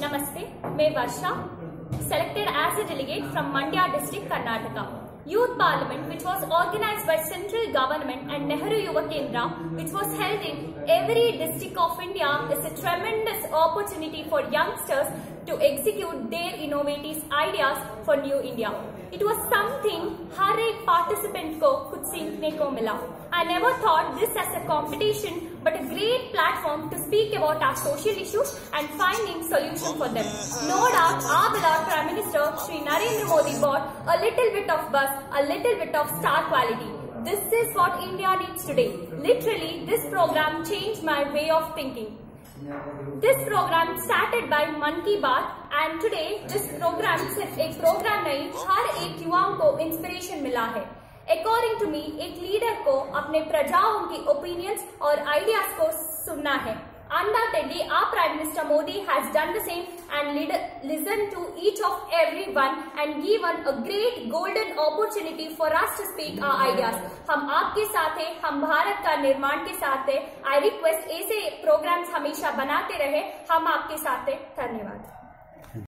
Namaste, मैं वर्षा selected as a delegate from Mandya district, Karnataka. Youth Parliament, which was organized by central government and Nehru Yuva Kendra, which was held in every district of India, is a tremendous opportunity for youngsters to execute their innovative ideas for new India. It was something हर एक participant को कुछ सीखने को मिला. Never thought this as a competition, but a great platform to speak about our social issues and finding solutions for them. No doubt, our beloved Prime Minister Shri Narendra Modi brought a little bit of buzz, a little bit of star quality. This is what India needs today. Literally, this program changed my way of thinking. This program started by मन की बात and today जिस programme सिर्फ एक programme नहीं हर एक युवाओं को इंस्पिरेशन मिला है अकॉर्डिंग टू मी एक लीडर को अपने प्रजाओं की ओपिनियंस और आइडियाज़ को सुनना है Undoubtedly, our Prime Minister Modi has done the same and listened to each of everyone and given a great golden opportunity for us to speak our ideas. हम आपके साथ हैं, हम भारत का निर्माण के साथ हैं. I request ऐसे programs हमेशा बनाते रहे. हम आपके साथ हैं. धन्यवाद.